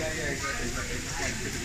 Yeah, yeah, exactly. exactly.